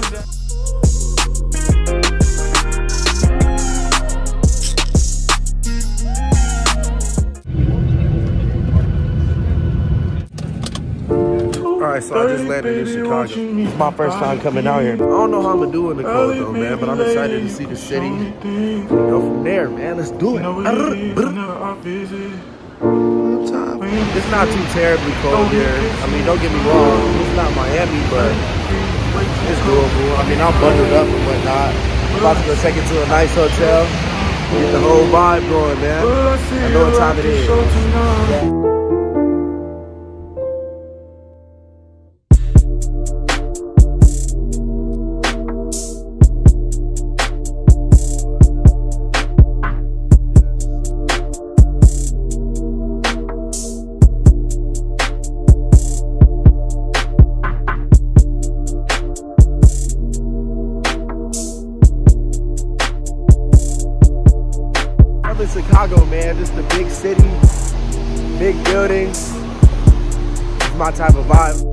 wonder. Alright, so I just landed in Chicago. It's my first time coming out here. I don't know how I'm gonna do in the cold though, man, but I'm excited to see the city. Go from there, man. Let's do it. It's not too terribly cold here. I mean, don't get me wrong. It's not Miami, but it's doable. I mean, I'm bundled up and whatnot. I'm about to go check to a nice hotel. Get the whole vibe going, man. I know what time it is. Yeah. Chicago, man. Just the big city, big buildings. It's my type of vibe.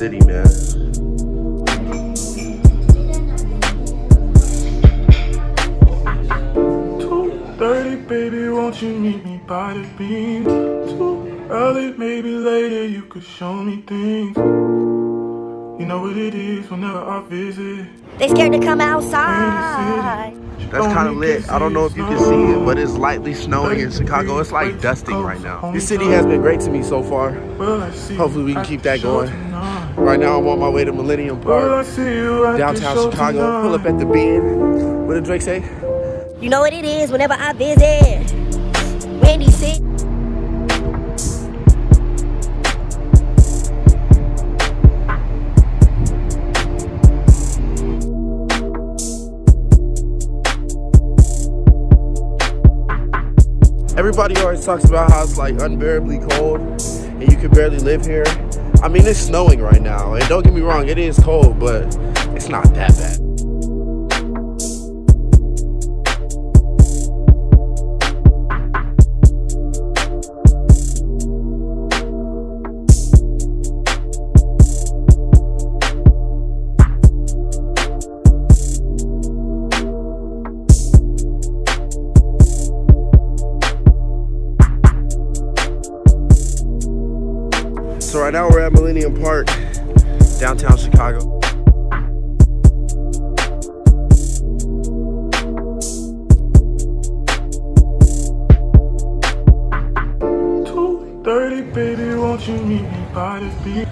City, man. Two thirty, baby, won't you meet me by the Bean? Too early, maybe later, you could show me things. You know what it is whenever I visit. They scared to come outside. That's kind of lit. I don't know if you can see it, but it's lightly snowing in Chicago. It's like dusting right now. This city has been great to me so far. Hopefully we can keep that going. Right now I'm on my way to Millennium Park, downtown Chicago. Pull up at the Bean. What did Drake say? You know what it is whenever I visit. Windy City. Everybody always talks about how it's like unbearably cold and you can barely live here. I mean, it's snowing right now, and don't get me wrong, it is cold, but it's not that bad. Now we're at Millennium Park, downtown Chicago. Thirty, baby, won't you meet me by the Bean?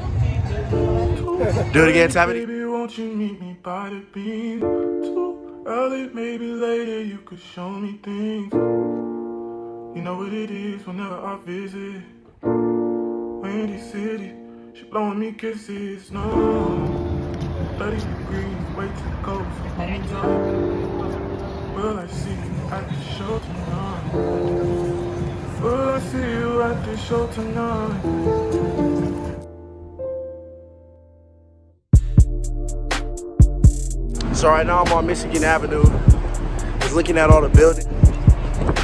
Do it again, Tabby. Baby, won't you meet me by the Bean? Too early, maybe later, you could show me things. You know what it is whenever I visit. Windy City, she blowing me kisses, no 30 degrees, way too cold for home time Will I see you at the show tonight? Will I see you at the show tonight? So right now I'm on Michigan Avenue, just looking at all the buildings.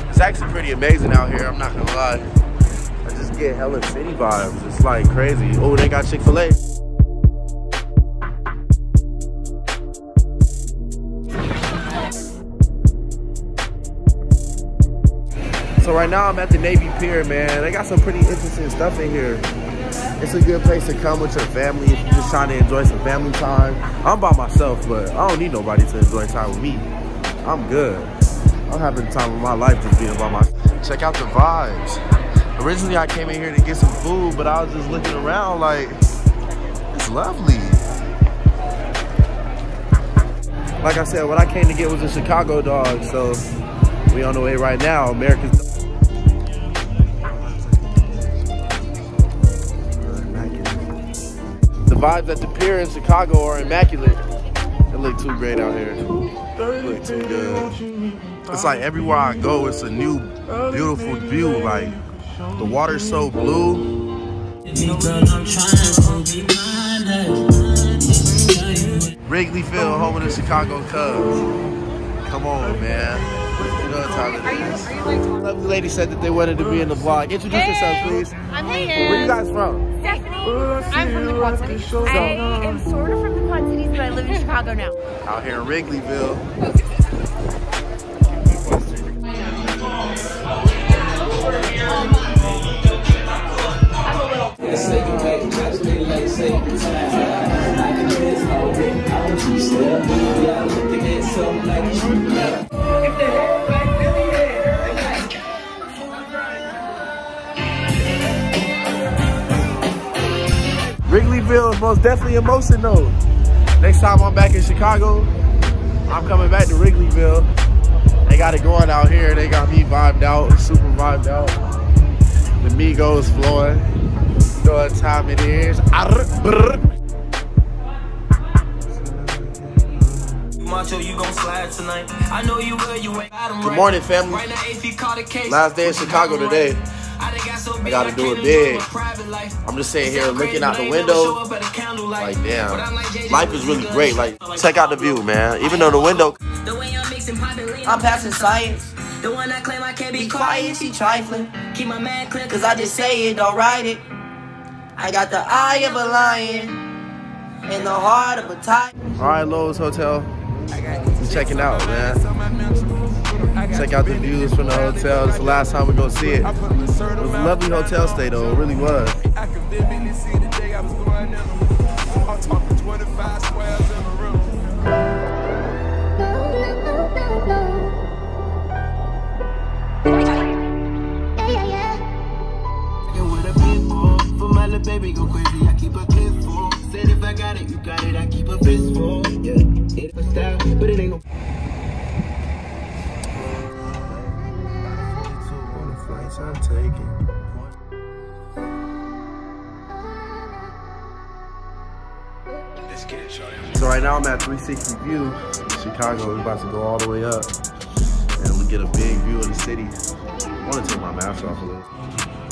It's actually pretty amazing out here, I'm not gonna lie. Get hella city vibes. It's like crazy. Oh, they got Chick-fil-A. So right now I'm at the Navy Pier, man. They got some pretty interesting stuff in here. It's a good place to come with your family if you're just trying to enjoy some family time. I'm by myself, but I don't need nobody to enjoy time with me. I'm good. I'm having the time of my life just being by myself. Check out the vibes. Originally I came in here to get some food, but I was just looking around like, it's lovely. Like I said, what I came to get was a Chicago dog, so we on the way right now. America's The vibes at the pier in Chicago are immaculate. It look too great out here. Look too good. it's like everywhere I go, it's a new, beautiful view. Like the water's so blue. Wrigleyville, home of the Chicago Cubs. Come on, man. You know what time it is. Lovely lady said that they wanted to be in the vlog. Introduce yourself, please. I'm Megan. Where you guys from? Stephanie. I'm from the Quad Cities. I am sort of from the Quad Cities, but I live in Chicago now. Out here in Wrigleyville. Wrigleyville is most definitely emotional. Next time I'm back in Chicago, I'm coming back to Wrigleyville. They got it going out here. They got me vibed out, super vibed out. The Migos flowing. Know what time it is. Arr, brr. Macho, slide tonight. I know you will, you ain't got 'em Good morning, family. Right now, if you caught a case, Last day in Chicago today. I got so I big, gotta do it big. enjoy my private life. I'm just sitting here looking out the I ain't never window. show up at a candlelight. Like, damn. But I'm like JJ, Life is really great. Like, check out the view, man. Even though the window, I'm mixing pot and lean, I'm passing science. The one I claim I can't be, Be quiet, she trifling. Keep my man clear, Cause I just say it, don't write it. I got the eye of a lion and the heart of a tiger. all right, Loews Hotel. I'm checking out, man. Check out the views from the hotel. It's the last time we're gonna see it. It was a lovely hotel stay, though. It really was. So right now I'm at 360 View Chicago. We're about to go all the way up. And we get a big view of the city. I want to take my mask off a little.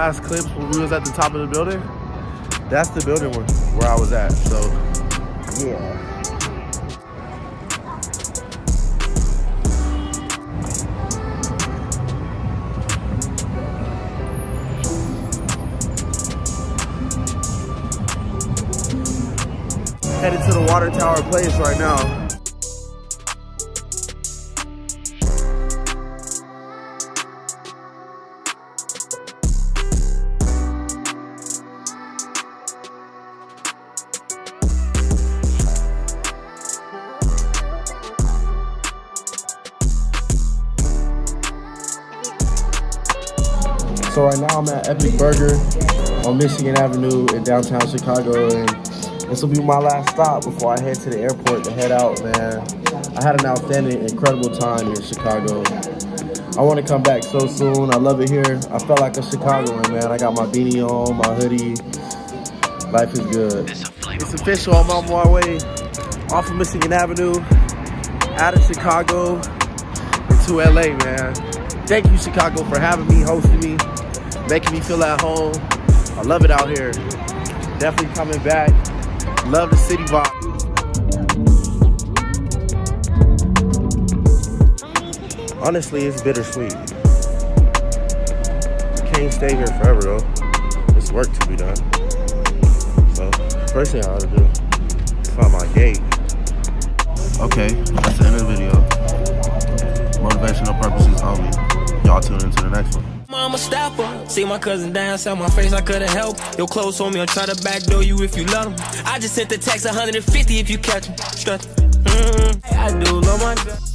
Last clips when we was at the top of the building. That's the building where, where I was at. So yeah. Headed to the water tower place right now. So right now I'm at Epic Burger on Michigan Avenue in downtown Chicago, and this will be my last stop before I head to the airport to head out, man. I had an outstanding, incredible time in Chicago. I want to come back so soon. I love it here. I felt like a Chicagoan, man. I got my beanie on, my hoodie. Life is good. It's official. I'm on my way off of Michigan Avenue, out of Chicago, into LA, man. Thank you, Chicago, for having me, hosting me, making me feel at home. I love it out here. Definitely coming back. Love the city vibe. honestly, it's bittersweet. Can't stay here forever though. There's work to be done. So, first thing I ought to do is find my gate. Okay, that's the end of the video. Motivational purposes only. Stop. See my cousin dance on my face, I couldn't help. Your clothes on me, I'll try to backdoor you if you love him. I just sent the text 150 if you catch him. Strut. Mm-hmm. I do love my girl.